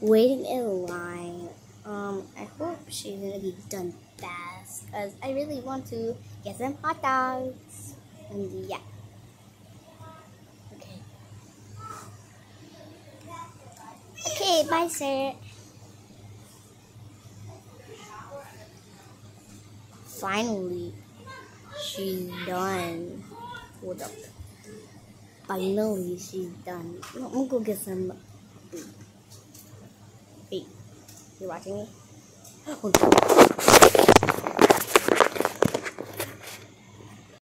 waiting in line. Um, I hope she's gonna be done fast because I really want to get some hot dogs. And yeah. Okay. Okay, bye, sir. Finally, she's done. Hold up. Finally, she's done. I'm gonna go get some. ปีอยู่ว่าที่นี่